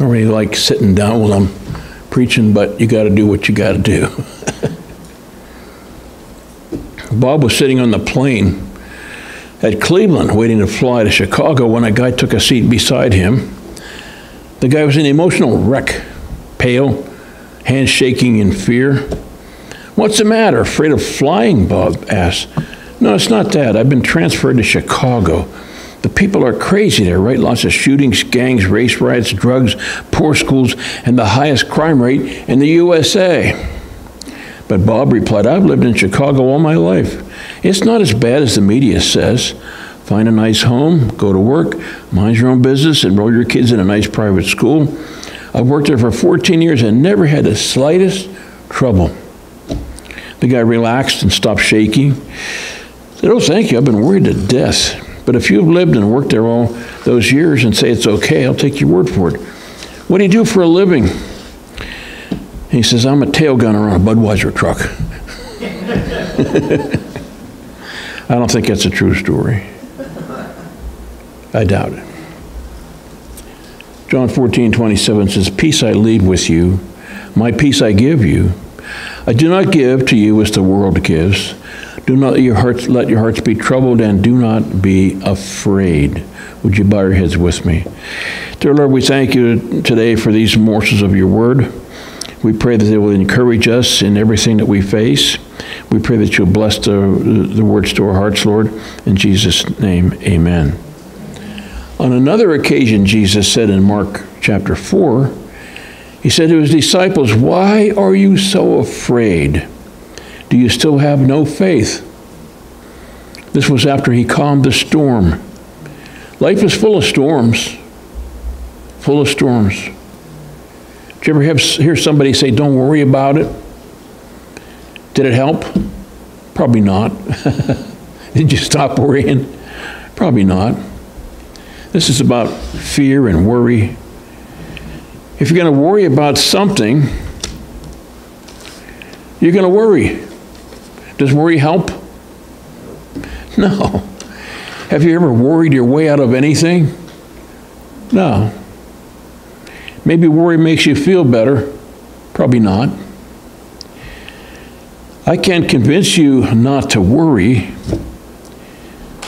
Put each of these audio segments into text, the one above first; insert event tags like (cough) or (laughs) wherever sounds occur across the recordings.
I really like sitting down while I'm preaching, but you got to do what you got to do. (laughs) Bob was sitting on the plane at Cleveland waiting to fly to Chicago when a guy took a seat beside him. The guy was an emotional wreck, pale, hands shaking in fear. What's the matter? Afraid of flying? Bob asked. No, it's not that. I've been transferred to Chicago. The people are crazy there, right? Lots of shootings, gangs, race riots, drugs, poor schools, and the highest crime rate in the USA. But Bob replied, I've lived in Chicago all my life. It's not as bad as the media says. Find a nice home, go to work, mind your own business, and enroll your kids in a nice private school. I've worked there for 14 years and never had the slightest trouble. The guy relaxed and stopped shaking. Said, Oh, thank you. I've been worried to death. But if you've lived and worked there all those years and say it's okay, I'll take your word for it. What do you do for a living? He says, I'm a tail gunner on a Budweiser truck. (laughs) I don't think that's a true story. I doubt it. John 14, 27 says, Peace I leave with you, my peace I give you. I do not give to you as the world gives. Do not your hearts, let your hearts be troubled and do not be afraid. Would you bow your heads with me? Dear Lord, we thank you today for these morsels of your word. We pray that they will encourage us in everything that we face. We pray that you'll bless the, the words to our hearts, Lord. In Jesus' name, amen. On another occasion, Jesus said in Mark chapter 4, he said to his disciples, Why are you so afraid? Do you still have no faith? This was after he calmed the storm. Life is full of storms, full of storms. Did you ever have, hear somebody say, Don't worry about it? Did it help? Probably not. (laughs) Did you stop worrying? Probably not. This is about fear and worry. If you're going to worry about something, you're going to worry. Does worry help? No. Have you ever worried your way out of anything? No. Maybe worry makes you feel better. Probably not. I can't convince you not to worry.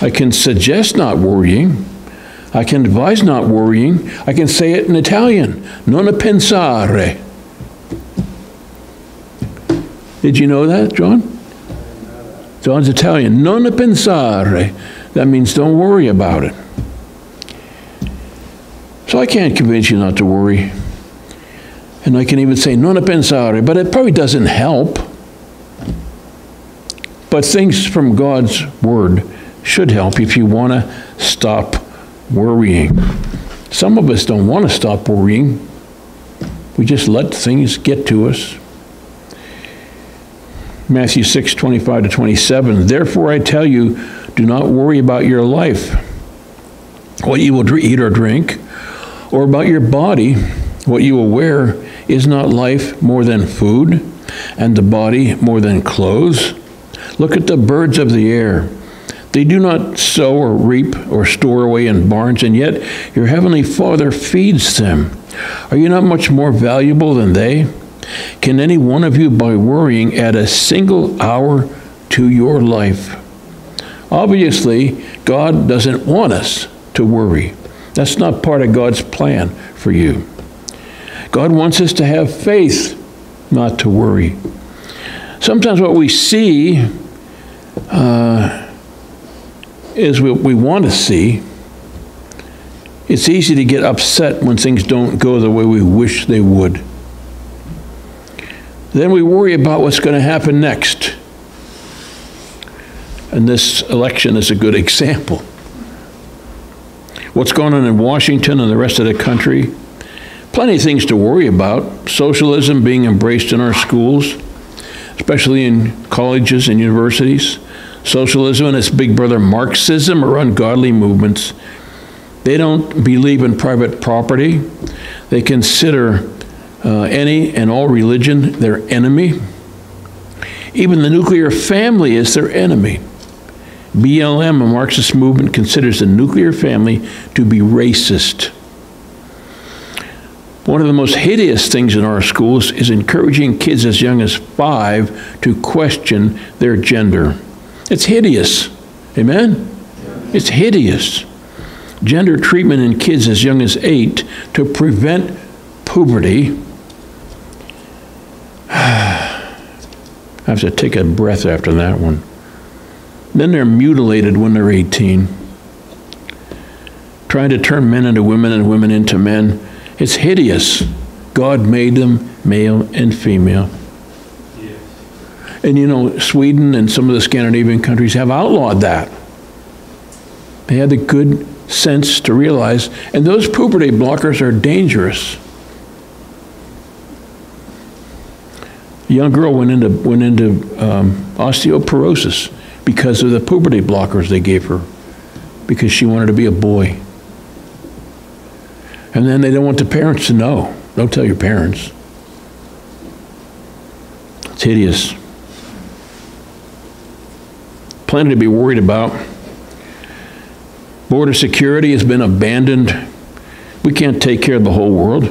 I can suggest not worrying. I can advise not worrying. I can say it in Italian, non a pensare. Did you know that, John? John's Italian, non pensare. That means don't worry about it. So I can't convince you not to worry. And I can even say non pensare, but it probably doesn't help. But things from God's Word should help if you want to stop worrying. Some of us don't want to stop worrying. We just let things get to us. Matthew 6, 25 to 27. Therefore I tell you, do not worry about your life, what you will eat or drink, or about your body, what you will wear. Is not life more than food, and the body more than clothes? Look at the birds of the air. They do not sow or reap or store away in barns, and yet your heavenly Father feeds them. Are you not much more valuable than they? Can any one of you, by worrying, add a single hour to your life? Obviously, God doesn't want us to worry. That's not part of God's plan for you. God wants us to have faith, not to worry. Sometimes what we see uh, is what we want to see. It's easy to get upset when things don't go the way we wish they would. Then we worry about what's going to happen next. And this election is a good example. What's going on in Washington and the rest of the country? Plenty of things to worry about. Socialism being embraced in our schools, especially in colleges and universities. Socialism and its big brother Marxism are ungodly movements. They don't believe in private property. They consider uh, any and all religion their enemy. Even the nuclear family is their enemy. BLM, a Marxist movement, considers the nuclear family to be racist. One of the most hideous things in our schools is encouraging kids as young as five to question their gender. It's hideous. Amen? It's hideous. Gender treatment in kids as young as eight to prevent puberty. Have to take a breath after that one. Then they're mutilated when they're 18. Trying to turn men into women and women into men it's hideous. God made them male and female. And you know, Sweden and some of the Scandinavian countries have outlawed that. They had the good sense to realize, and those puberty blockers are dangerous. Young girl went into, went into um, osteoporosis because of the puberty blockers they gave her, because she wanted to be a boy. And then they don't want the parents to know. Don't tell your parents. It's hideous. Plenty to be worried about. Border security has been abandoned. We can't take care of the whole world.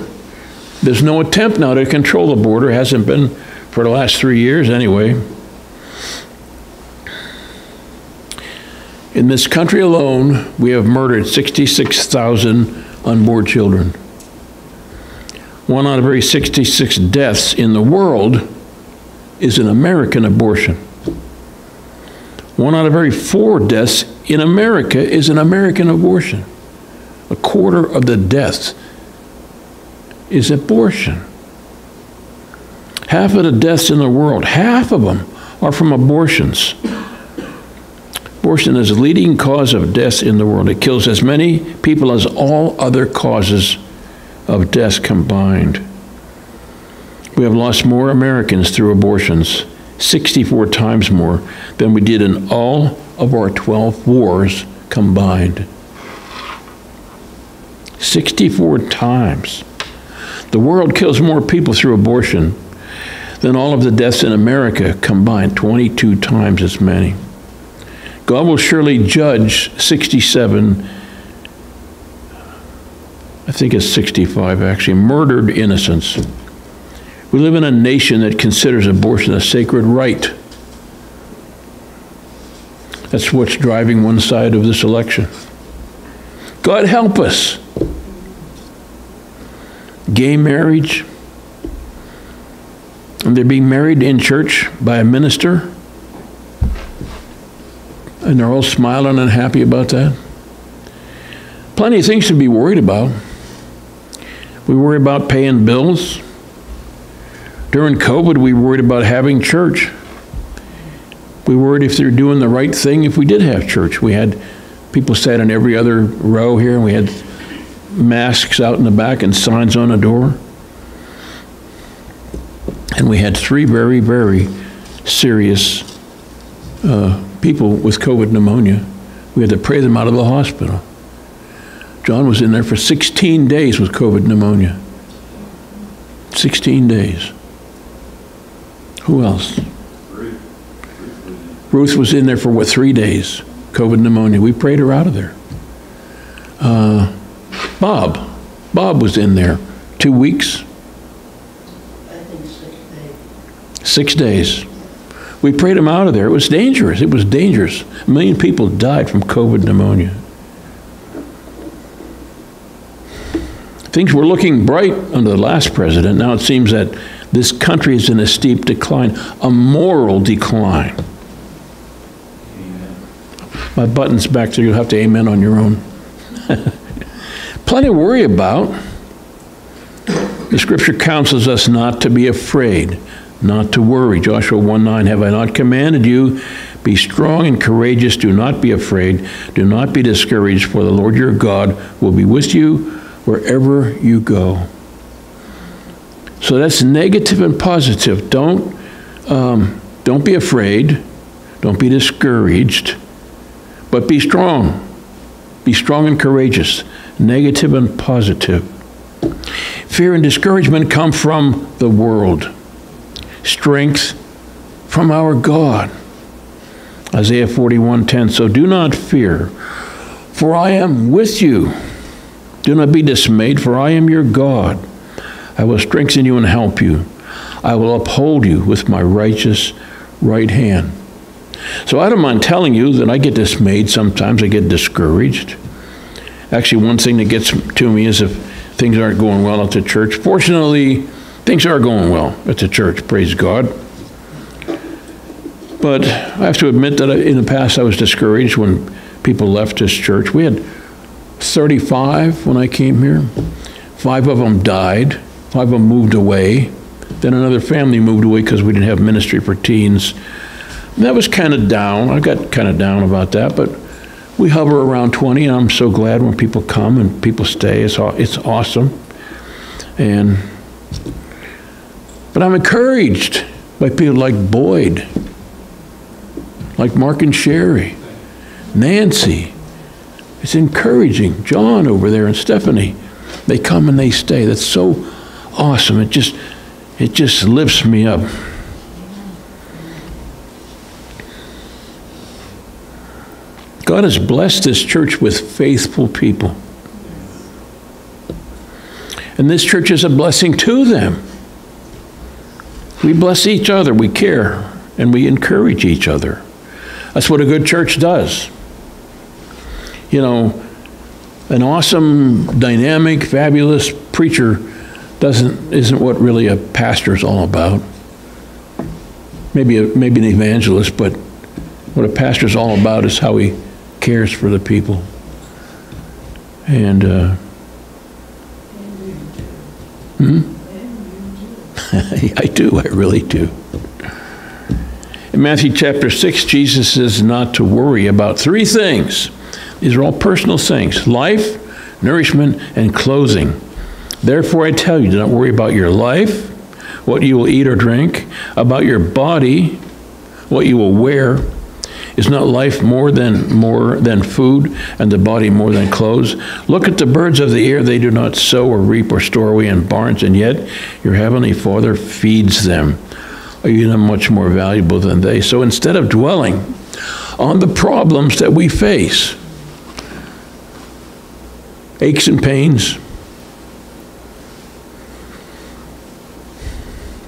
There's no attempt now to control the border, hasn't been for the last three years anyway. In this country alone, we have murdered 66,000 unborn children. One out of every 66 deaths in the world is an American abortion. One out of every four deaths in America is an American abortion. A quarter of the deaths is abortion. Half of the deaths in the world, half of them are from abortions. Abortion is the leading cause of death in the world. It kills as many people as all other causes of death combined. We have lost more Americans through abortions, 64 times more than we did in all of our 12 wars combined. 64 times. The world kills more people through abortion than all of the deaths in America combined, 22 times as many. God will surely judge 67, I think it's 65 actually, murdered innocents. We live in a nation that considers abortion a sacred right. That's what's driving one side of this election. God help us. Gay marriage, they're being married in church by a minister and they're all smiling and happy about that. Plenty of things to be worried about. We worry about paying bills. During COVID, we worried about having church. We worried if they're doing the right thing if we did have church. We had people sat in every other row here, and we had masks out in the back and signs on the door. And we had three very, very serious uh, people with COVID pneumonia. We had to pray them out of the hospital. John was in there for 16 days with COVID pneumonia. 16 days. Who else? Ruth was in there for what, three days? COVID pneumonia. We prayed her out of there. Uh, Bob. Bob was in there two weeks. I think six days. We prayed him out of there. It was dangerous. It was dangerous. A million people died from COVID pneumonia. Things were looking bright under the last president. Now it seems that this country is in a steep decline, a moral decline. My button's back there. You'll have to amen on your own. (laughs) Plenty to worry about. The scripture counsels us not to be afraid not to worry. Joshua 1 9, have I not commanded you? Be strong and courageous. Do not be afraid. Do not be discouraged, for the Lord your God will be with you wherever you go. So that's negative and positive. Don't, um, don't be afraid. Don't be discouraged. But be strong. Be strong and courageous. Negative and positive. Fear and discouragement come from the world strength from our God. Isaiah 41:10 So do not fear for I am with you. Do not be dismayed for I am your God. I will strengthen you and help you. I will uphold you with my righteous right hand. So I don't mind telling you that I get dismayed sometimes, I get discouraged. Actually, one thing that gets to me is if things aren't going well at the church. Fortunately, things are going well at the church, praise God. But I have to admit that in the past I was discouraged when people left this church. We had 35 when I came here. Five of them died, five of them moved away. Then another family moved away because we didn't have ministry for teens. And that was kind of down. I got kind of down about that, but we hover around 20, and I'm so glad when people come and people stay. It's, it's awesome. And, but I'm encouraged by people like Boyd, like Mark and Sherry, Nancy. It's encouraging. John over there and Stephanie. They come and they stay. That's so awesome. It just it just lifts me up. God has blessed this church with faithful people. And this church is a blessing to them. We bless each other, we care, and we encourage each other. That's what a good church does. You know, an awesome, dynamic, fabulous preacher doesn't isn't what really a pastor is all about. Maybe a, maybe an evangelist, but what a pastor is all about is how he cares for the people. And uh, hmm? (laughs) I do, I really do. In Matthew chapter 6, Jesus says not to worry about three things. These are all personal things life, nourishment, and clothing. Therefore, I tell you, do not worry about your life, what you will eat or drink, about your body, what you will wear. Is not life more than more than food, and the body more than clothes? Look at the birds of the air; they do not sow or reap or store away in barns, and yet your heavenly Father feeds them. Are you not much more valuable than they? So instead of dwelling on the problems that we face, aches and pains,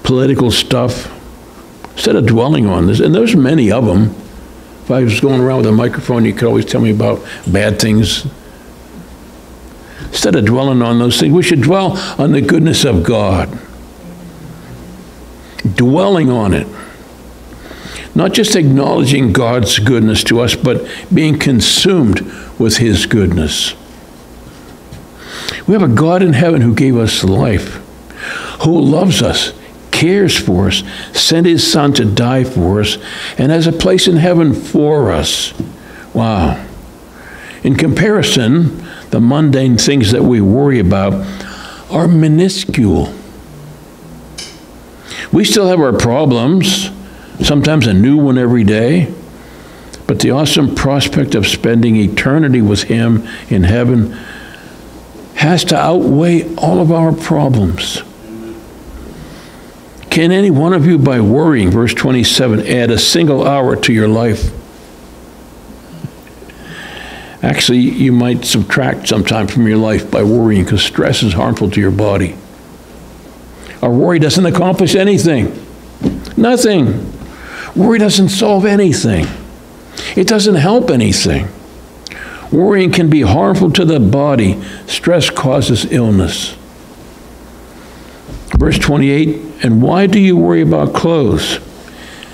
political stuff, instead of dwelling on this, and there's many of them. If I was going around with a microphone, you could always tell me about bad things. Instead of dwelling on those things, we should dwell on the goodness of God. Dwelling on it. Not just acknowledging God's goodness to us, but being consumed with His goodness. We have a God in heaven who gave us life, who loves us, cares for us, sent his son to die for us, and has a place in heaven for us. Wow. In comparison, the mundane things that we worry about are minuscule. We still have our problems, sometimes a new one every day, but the awesome prospect of spending eternity with Him in heaven has to outweigh all of our problems. Can any one of you, by worrying, verse 27, add a single hour to your life? Actually, you might subtract some time from your life by worrying because stress is harmful to your body. Our worry doesn't accomplish anything. Nothing. Worry doesn't solve anything. It doesn't help anything. Worrying can be harmful to the body. Stress causes illness. Verse 28 And why do you worry about clothes?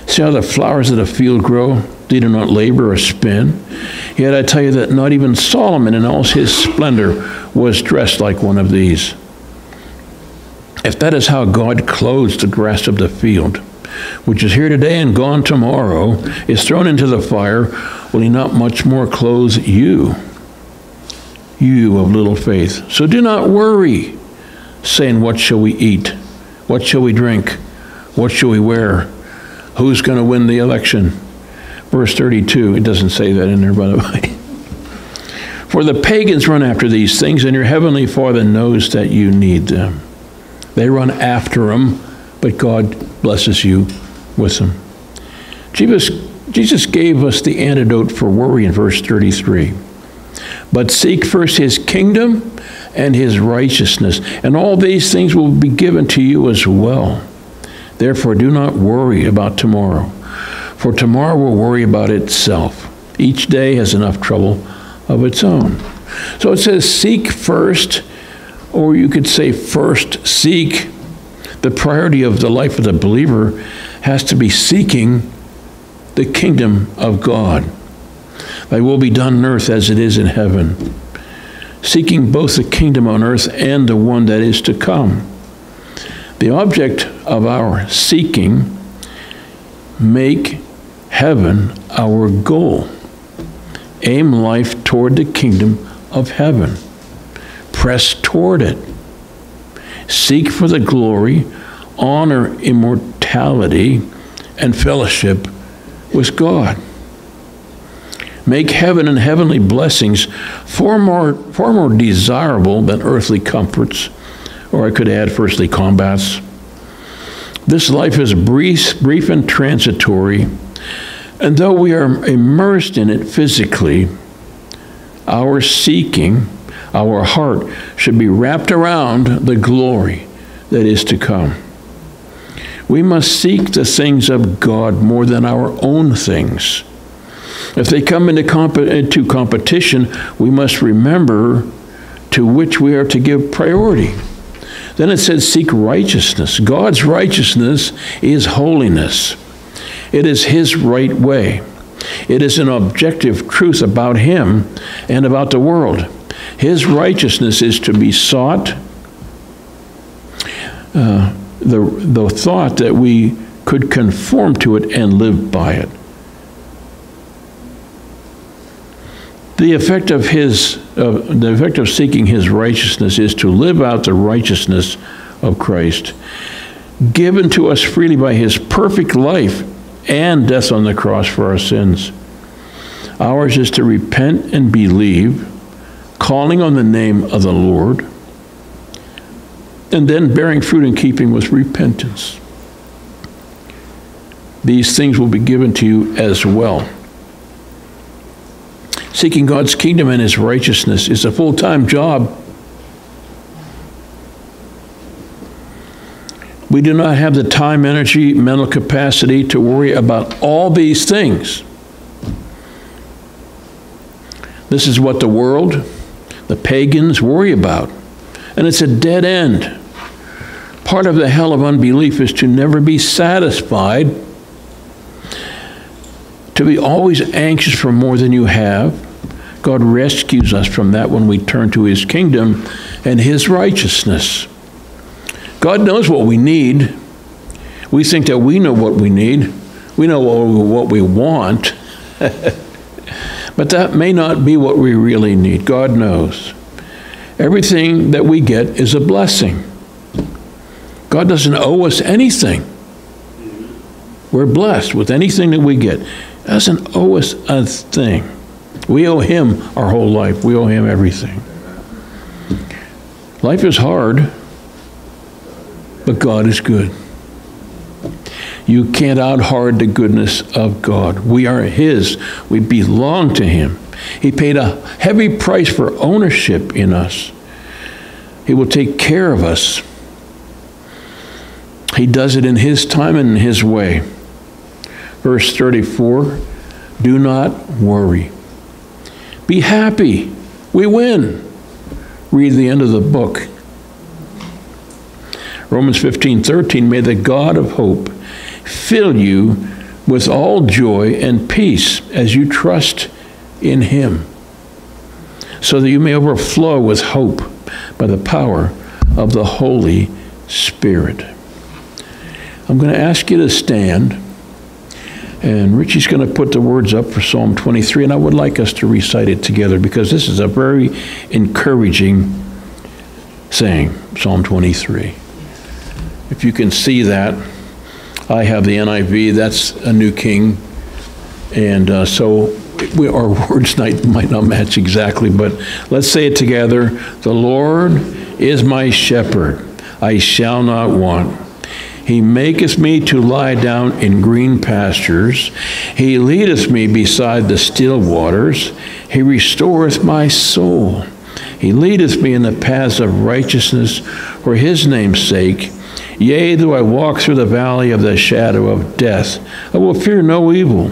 See how the flowers of the field grow? They do not labor or spin. Yet I tell you that not even Solomon in all his splendor was dressed like one of these. If that is how God clothes the grass of the field, which is here today and gone tomorrow, is thrown into the fire, will he not much more clothe you, you of little faith? So do not worry saying, What shall we eat? What shall we drink? What shall we wear? Who's going to win the election? Verse 32, it doesn't say that in there, by the (laughs) way. For the pagans run after these things, and your heavenly Father knows that you need them. They run after them, but God blesses you with them. Jesus, Jesus gave us the antidote for worry in verse 33. But seek first his kingdom and his righteousness, and all these things will be given to you as well. Therefore, do not worry about tomorrow, for tomorrow will worry about itself. Each day has enough trouble of its own. So it says, seek first, or you could say, first seek. The priority of the life of the believer has to be seeking the kingdom of God. Thy will be done on earth as it is in heaven. Seeking both the kingdom on earth and the one that is to come. The object of our seeking make heaven our goal. Aim life toward the kingdom of heaven. Press toward it. Seek for the glory, honor, immortality, and fellowship with God. Make heaven and heavenly blessings far more, far more desirable than earthly comforts, or I could add, firstly, combats. This life is brief, brief and transitory, and though we are immersed in it physically, our seeking, our heart should be wrapped around the glory that is to come. We must seek the things of God more than our own things. If they come into, comp- into competition, we must remember to which we are to give priority. Then it says, seek righteousness. God's righteousness is holiness, it is His right way. It is an objective truth about Him and about the world. His righteousness is to be sought. Uh, the, the thought that we could conform to it and live by it. The effect of his, uh, the effect of seeking his righteousness is to live out the righteousness of Christ, given to us freely by his perfect life and death on the cross for our sins. Ours is to repent and believe, calling on the name of the Lord, and then bearing fruit in keeping with repentance. These things will be given to you as well. Seeking God's kingdom and his righteousness is a full time job. We do not have the time, energy, mental capacity to worry about all these things. This is what the world, the pagans, worry about. And it's a dead end. Part of the hell of unbelief is to never be satisfied, to be always anxious for more than you have. God rescues us from that when we turn to His kingdom and His righteousness. God knows what we need. We think that we know what we need, we know what we want. (laughs) but that may not be what we really need. God knows. Everything that we get is a blessing. God doesn't owe us anything. We're blessed with anything that we get. Doesn't owe us a thing. We owe Him our whole life. We owe Him everything. Life is hard, but God is good. You can't out hard the goodness of God. We are His, we belong to Him. He paid a heavy price for ownership in us. He will take care of us. He does it in His time and in His way. Verse 34 Do not worry. Be happy. We win. Read the end of the book. Romans 15 13, may the God of hope fill you with all joy and peace as you trust in Him, so that you may overflow with hope by the power of the Holy Spirit. I'm going to ask you to stand. And Richie's going to put the words up for Psalm 23, and I would like us to recite it together because this is a very encouraging saying, Psalm 23. If you can see that, I have the NIV, that's a New King. And uh, so we, our (laughs) words might, might not match exactly, but let's say it together. The Lord is my shepherd, I shall not want. He maketh me to lie down in green pastures. He leadeth me beside the still waters. He restoreth my soul. He leadeth me in the paths of righteousness for his name's sake. Yea, though I walk through the valley of the shadow of death, I will fear no evil.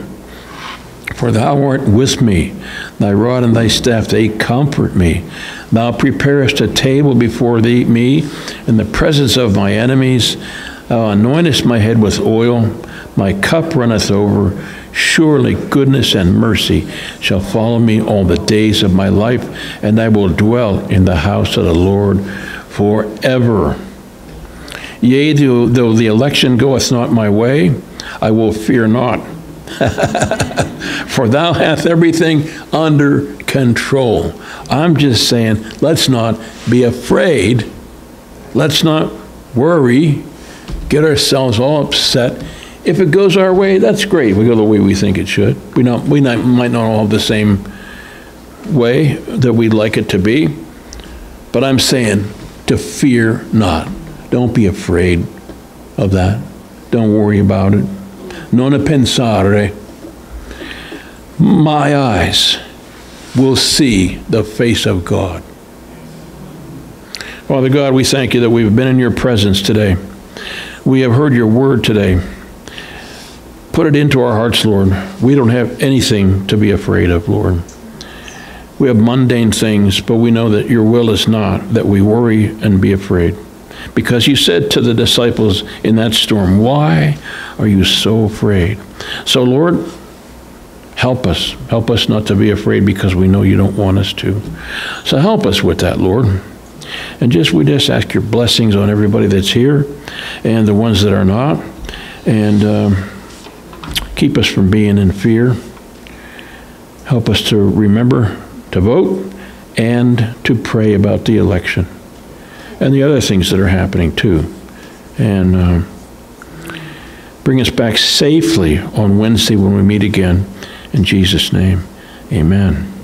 For thou art with me, thy rod and thy staff, they comfort me. Thou preparest a table before thee, me in the presence of my enemies. Thou anointest my head with oil, my cup runneth over. Surely goodness and mercy shall follow me all the days of my life, and I will dwell in the house of the Lord forever. Yea, though, the election goeth not my way, I will fear not. (laughs) For thou hast everything under control. I'm just saying, let's not be afraid. Let's not worry, get ourselves all upset. If it goes our way, that's great. We go the way we think it should. We, not, we not, might not all have the same way that we'd like it to be. But I'm saying to fear not. Don't be afraid of that. Don't worry about it. Non a pensare. My eyes will see the face of God. Father God, we thank you that we've been in your presence today. We have heard your word today. Put it into our hearts, Lord. We don't have anything to be afraid of, Lord. We have mundane things, but we know that your will is not that we worry and be afraid. Because you said to the disciples in that storm, Why are you so afraid? So, Lord, help us. Help us not to be afraid because we know you don't want us to. So, help us with that, Lord. And just we just ask your blessings on everybody that's here and the ones that are not. And um, keep us from being in fear. Help us to remember to vote and to pray about the election and the other things that are happening too. And uh, bring us back safely on Wednesday when we meet again. In Jesus' name, amen.